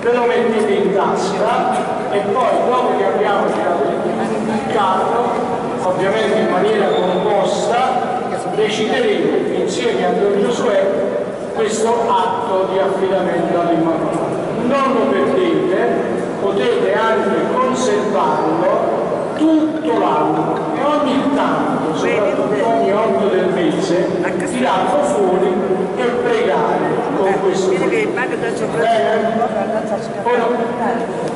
ve lo mettete in tasca e poi dopo che abbiamo tirato il carro, ovviamente in maniera composta decideremo insieme a Don Giosuè questo atto di affidamento all'immacolata non lo perdete potete anche conservarlo tutto l'anno ogni tanto, soprattutto ogni 8 del mese, tirarlo fuori e pregare con questo. Bene?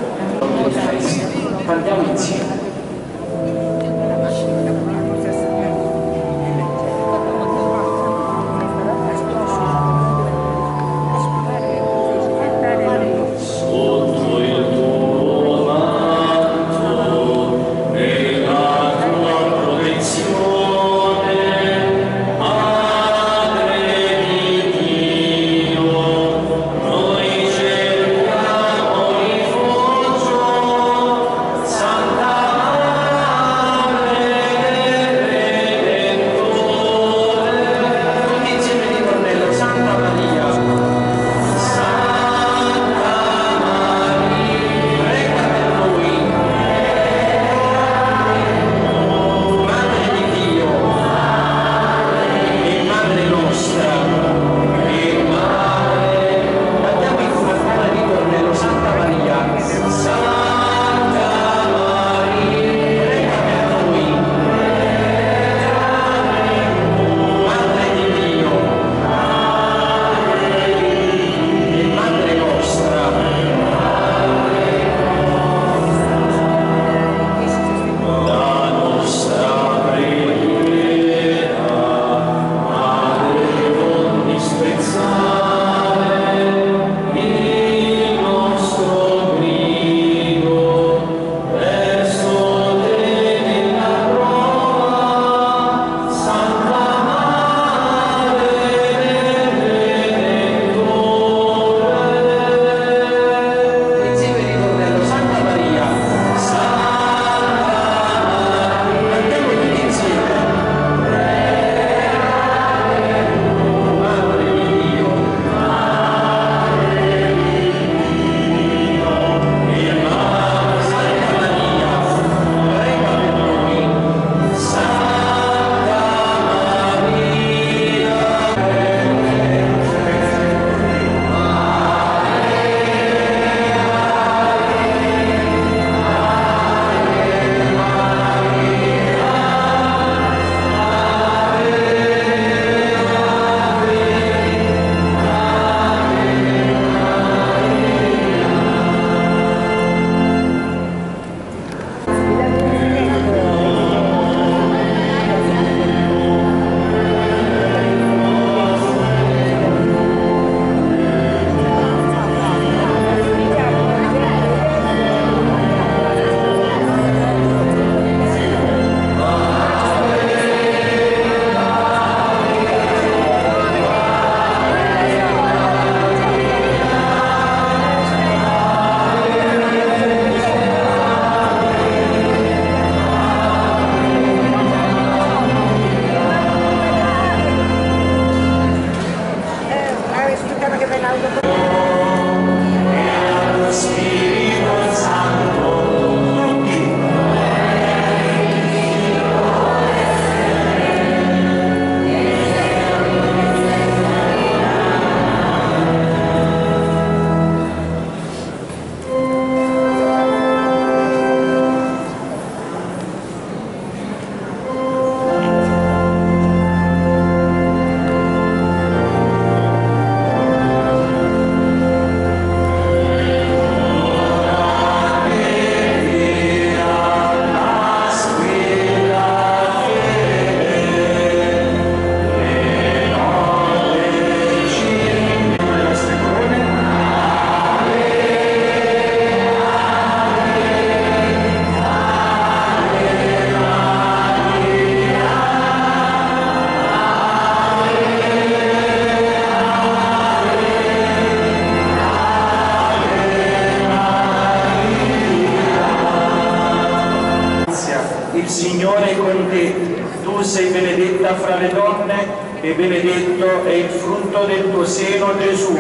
fra le donne e benedetto è il frutto del tuo seno Gesù.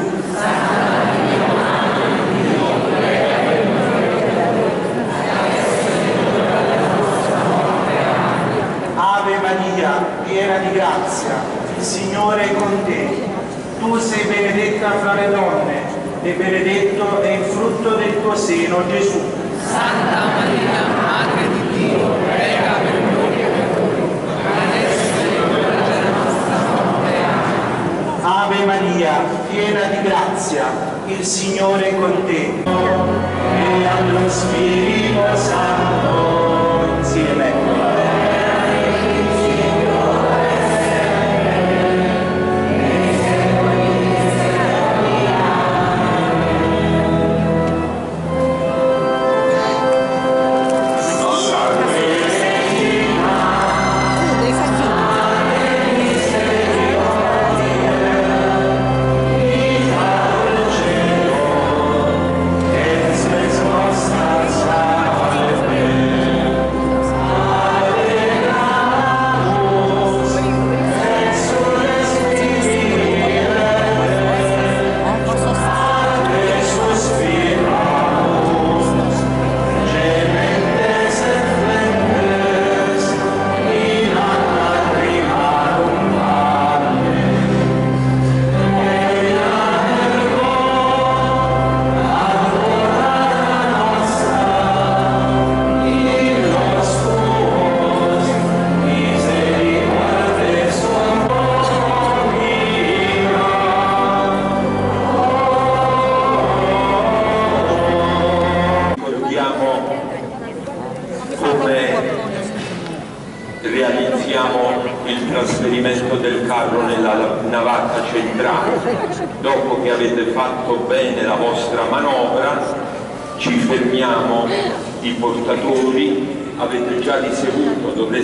Ave Maria, piena di grazia, il Signore è con te. Tu sei benedetta fra le donne e benedetto è il frutto del tuo seno Gesù. Santa Maria, Madre di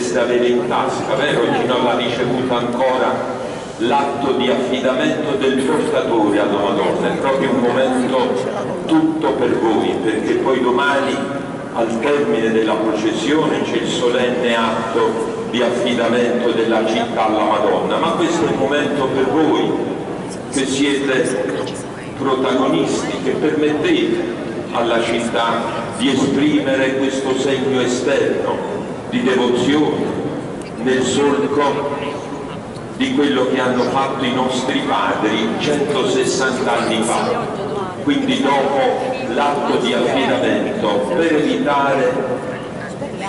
dovreste avere in tasca, vero? Chi non l'ha ricevuto ancora l'atto di affidamento del portatore alla Madonna, è proprio un momento tutto per voi, perché poi domani al termine della processione c'è il solenne atto di affidamento della città alla Madonna, ma questo è il momento per voi che siete protagonisti, che permettete alla città di esprimere questo segno esterno di devozione nel solco di quello che hanno fatto i nostri padri 160 anni fa, quindi dopo l'atto di affidamento, per evitare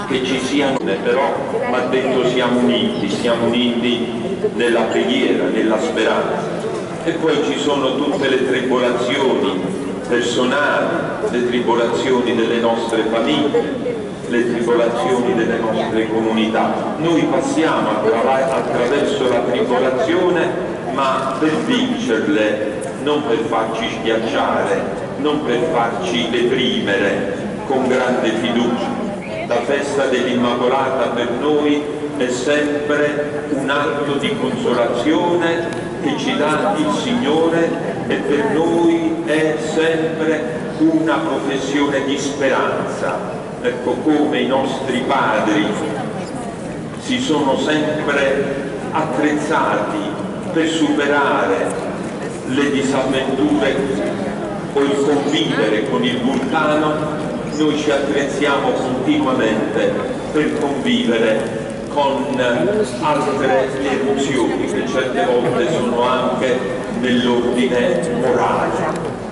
che ci siano, però va detto siamo uniti, siamo uniti nella preghiera, nella speranza. E poi ci sono tutte le tribolazioni personali, le tribolazioni delle nostre famiglie, le tribolazioni delle nostre comunità. Noi passiamo attra- attraverso la tribolazione, ma per vincerle, non per farci schiacciare, non per farci deprimere con grande fiducia. La festa dell'Immacolata per noi è sempre un atto di consolazione che ci dà il Signore e per noi è sempre una professione di speranza. Ecco come i nostri padri si sono sempre attrezzati per superare le disavventure o il convivere con il vulcano, noi ci attrezziamo continuamente per convivere con altre eruzioni che certe volte sono anche nell'ordine morale.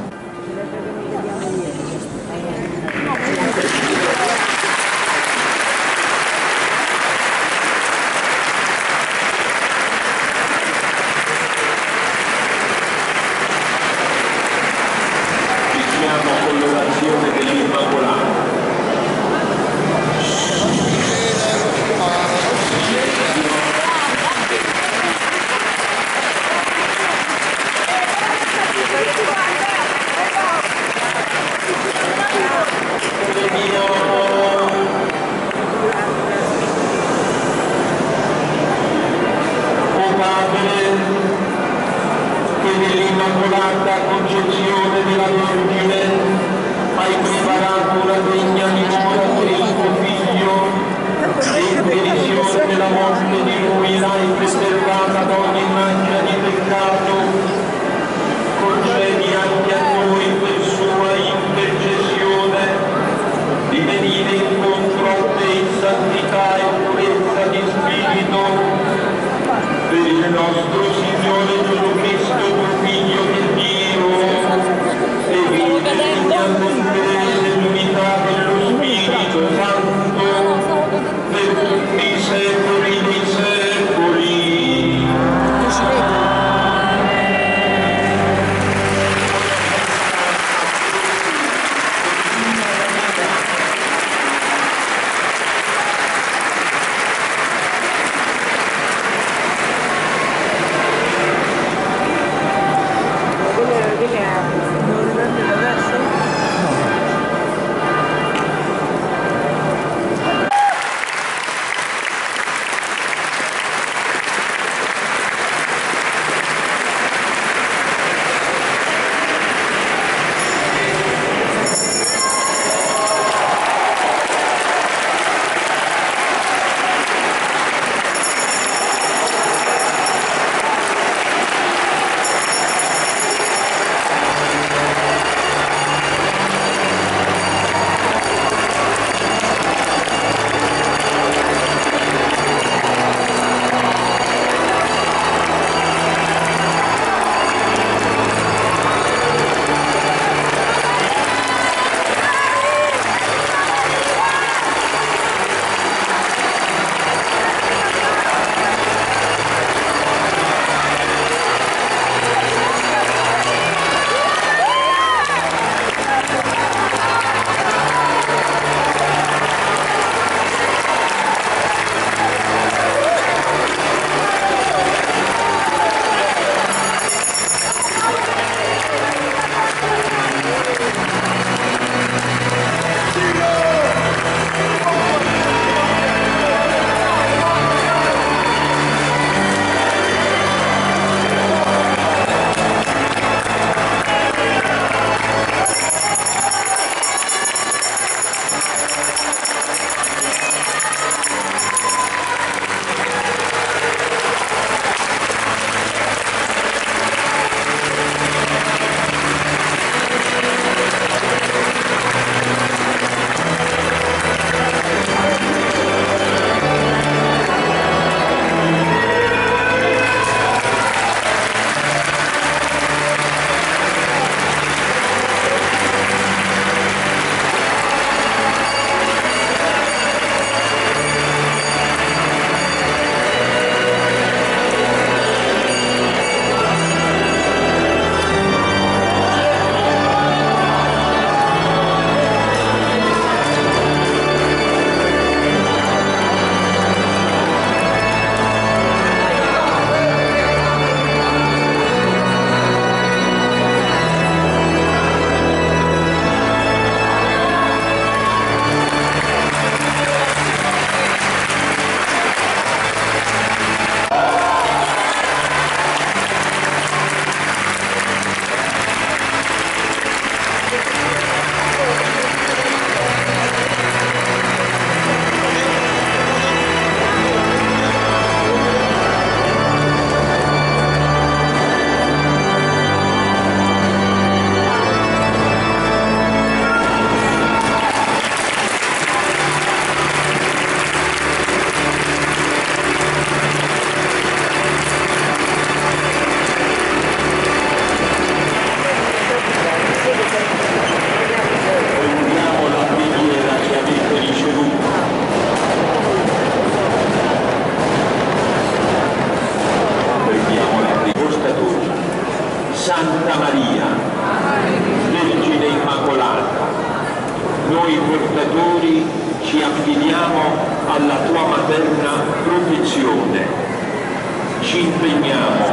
Impegniamo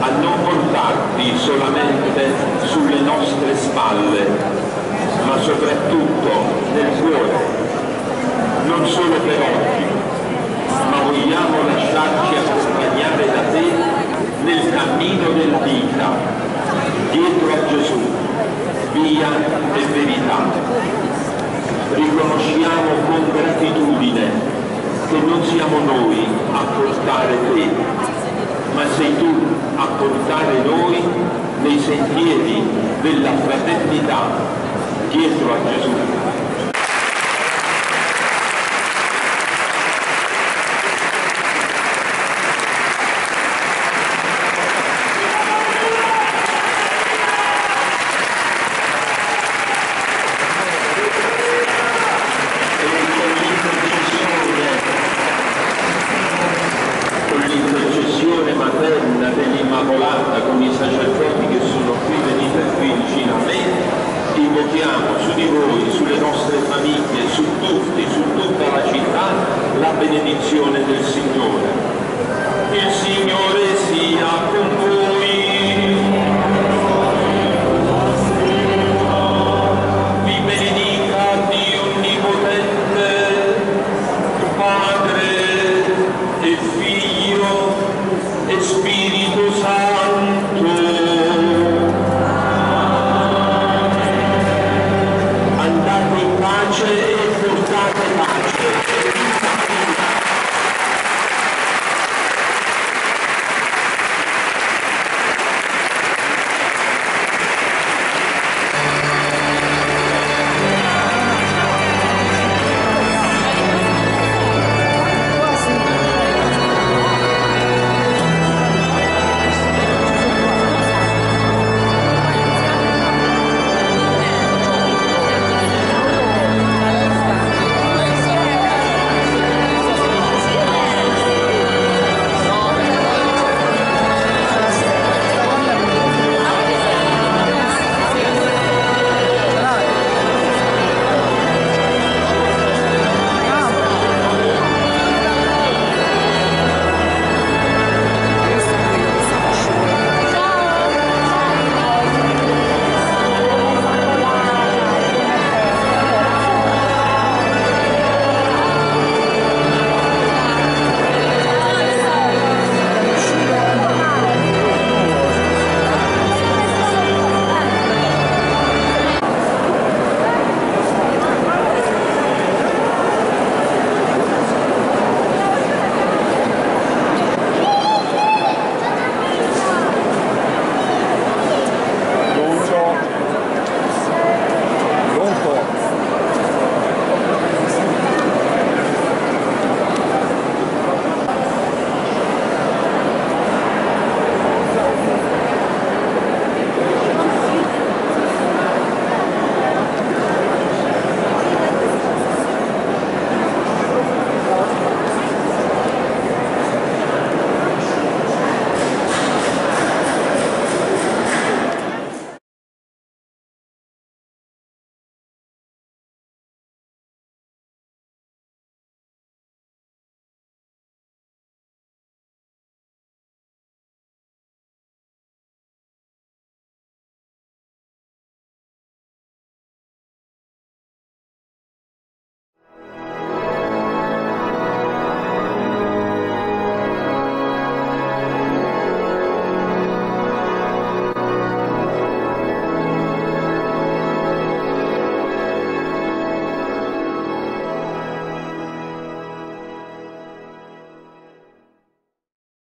a non portarti solamente sulle nostre spalle, ma soprattutto nel cuore, non solo per oggi, ma vogliamo lasciarci accompagnare da te nel cammino della vita, dietro a Gesù, via e verità. Riconosciamo con gratitudine che non siamo noi a portare te, ma sei tu a portare noi nei sentieri della fraternità dietro a Gesù.